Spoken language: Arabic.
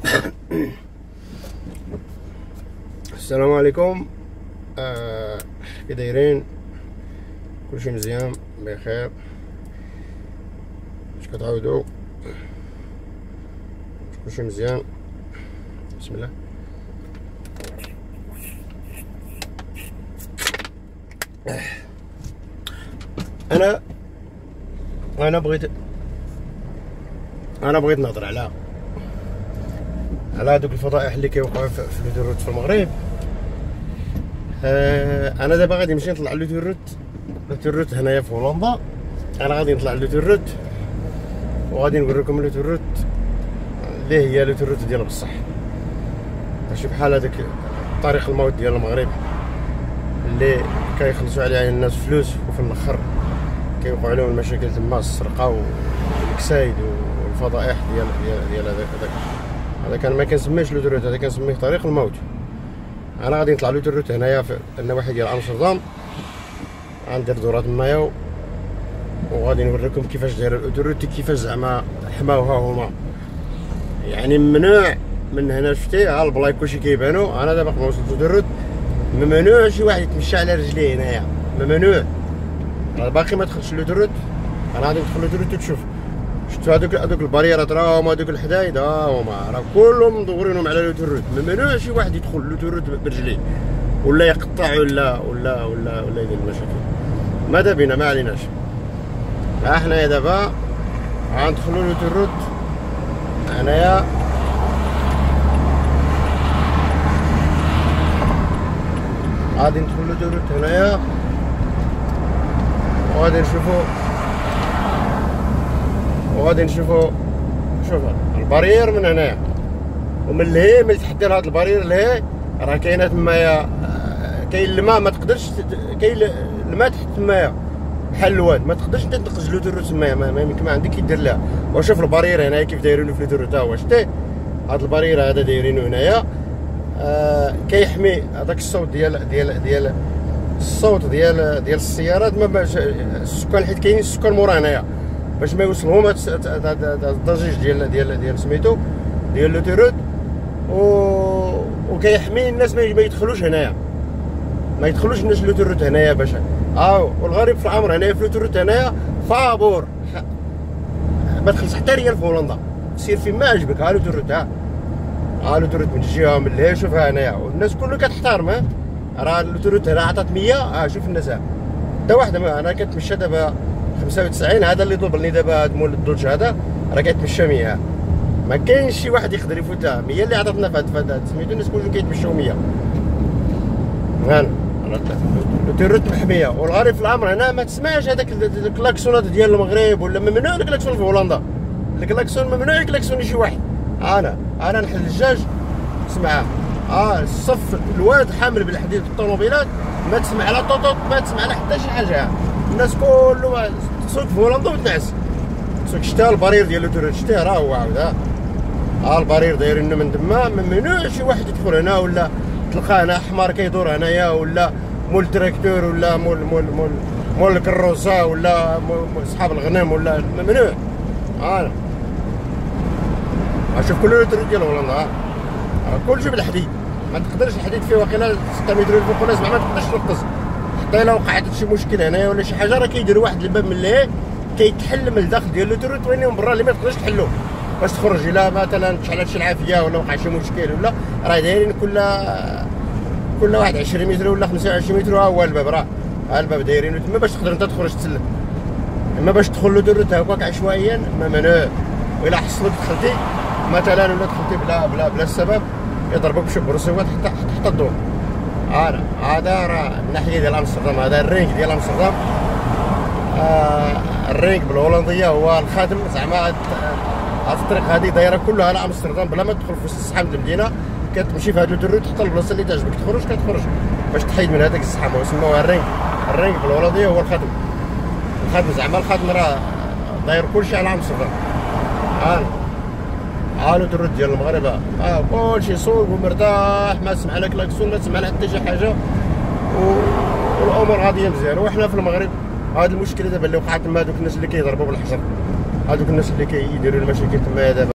السلام عليكم. آه كي دايرين. كلشي مزيان بخير. اش كتعاودو كلشي مزيان. بسم الله. أنا أنا بغيت أنا بغيت نهضر على على هذوك الفضائح اللي كيوقعوا في l'autoroute في المغرب. آه أنا دابا غادي نمشي نطلع l'autoroute l'autoroute هنايا في هولندا. أنا غادي نطلع l'autoroute وغادي نقول لكم l'autoroute اللي هي l'autoroute ديال بصح. ماشي بحال هذاك طريق الموت ديال المغرب اللي كيخلصوا عليها الناس فلوس وفي الآخر كيوقعوا لهم المشاكل تما السرقة والكسايد والفضائح ديال ديال هذاك. هذا كان ما كنسميهش l'autoroute هذا كنسميه طريق الموت. أنا غادي نطلع l'autoroute هنايا في النواحي ديال أمستردام. غندير دوره تمايا وغادي نوريكم كيفاش داير ال autoroute كيفاش زعما حماوها هما. يعني ممنوع من هنا شفتي؟ ها البلايك كلشي كيبانو. أنا دابا قبل وصلت l'autoroute ممنوع شي واحد يتمشى على رجليه هنايا. ممنوع. باقي ما دخلتش l'autoroute أنا غادي ندخل l'autoroute وتشوف. شفتوا هذوك هذوك الباريرات؟ راهم هذوك الحدايد ها هما راه كلهم مدورينهم على l'autoroute ممنوع شي واحد يدخل l'autoroute برجليه؟ ولا يقطع ولا ولا ولا ولا يدير مشاكل ماذا بينا؟ ما عليناش. حنايا دابا. غندخلو l'autoroute هنايا. غادي ندخلو l'autoroute هنايا. وغادي نشوفو. وغادي نشوفو شوف ال barrière من هنايا ومن لهي من تحت هاد ال barrière لهي راه كاينة تمايا كاين الماء ما تقدرش كاين الماء تحت تمايا بحال الواد ما تقدرش انت تنقز l'autoroute تمايا ما يمكن ما عندك يدير لها. وشوف ال barrière هنايا كيف دايرينو في l'autoroute تا هو شتي؟ هاد ال barrière هذا دايرينو هنايا. آه كيحمي هذاك الصوت ديال ديال ديال الصوت ديال ديال السيارات ما السكان حيت كاينين السكان مورا هنايا. باش ما يوصلهم هذا الضجيج ديال ديال ديال سميتو ديال l'autoroute و وكيحمي الناس ما يدخلوش هنايا. ما يدخلوش الناس l'autoroute هنايا باش آه والغريب في الأمر هنايا في l'autoroute هنايا فابور. ما تخلص حتى ريال في هولندا. سير فين ما عجبك ها l'autoroute ها. ها l'autoroute من الجهة من اللي شوفها هنايا. والناس كله كتحترم ها. راه l'autoroute هنا عطات 100 آه شوف الناس ها حتى واحدة أنا كنتمشى دابا 95 هذا اللي دوبلني دابا هاد مول الدوج هذا راه كيتمشى 100 ما كاينش شي واحد يقدر يفوتها. 100 اللي عطاتنا في هاد سميتو الناس كلهم كيتمشاو 100 هان. ال route محمية. والغريب في الأمر هنا ما تسمعش هذاك الكلاكسونات ديال المغرب ولا ممنوع الكلاكسون في هولندا. الكلاكسون ممنوع يكلاكسوني شي واحد. أنا أنا نحل الزجاج اسمع. آه الصف الواد حامل بالحديد الطوموبيلات. ما تسمع لا طوطوط ما تسمع لا حتى شي حاجة. الناس كله سوق في هولندا وتنعس سوق شتا البرير ديال لوتوريت شتا راه هو عاود ها. البرير دايرين من تما ممنوع شي واحد يدخل هنا ولا تلقى هنا حمار كيدور هنايا ولا مول تراكتور ولا مول مول مول مول الكروسة ولا صحاب الغنم ولا ممنوع أنا شوف كل لوتوريت ديال هولندا كلشي بالحديد. ما تقدرش الحديد فيه واقيلا 6 متر الفوق ولا ما تقدرش تنقز. الا وقعت شي مشكل هنايا ولا شي حاجة راه كيديروا واحد الباب من اللي كيتحل من الداخل ديال l'autoroute وين من برا اللي ما تقدرش تحلو. باش تخرج إلا مثلا تشعلت شي العافية ولا وقع شي مشكل ولا راه دايرين كل كل واحد 20 متر ولا 25 متر ها هو الباب راه ها الباب دايرين تما باش تقدر أنت تخرج تسلم. أما باش تدخل لوتوريت هكاك عشوائيا ما ممنوع وإلا حصلت دخلتي مثلا ولا دخلتي بلا بلا بلا السبب يضربوك بشي بروسيات حتى حتى الدور. هذا هذا راه الناحيه ديال أمستردام هذا ال ring ديال أمستردام. آه ال ring بالهولندية هو الخاتم. زعما هاد الطريق هذه دايرة كلها على أمستردام. بلا ما تدخل في وسط الزحام المدينة كتمشي في هذا ال route حتى البلاصه اللي تعجبك. تخرج كتخرج. باش تحيد من هذاك الزحام وسموها ال ring ال ring بالهولندية هو الخاتم. الخاتم زعما الخاتم راه داير كلشي على أمستردام. آه. عالو ترد ديال المغرب آه كلشي سوق ومرتاح ما تسمع لك لاكسون ما تسمع لك حتى شي حاجة. و... والامور غاديه مزيان وحنا في المغرب هذه المشكلة دابا اللي وقعت تما هذوك الناس اللي كيضربوا بالحجر. هذوك الناس اللي كيديروا المشاكل تما دابا.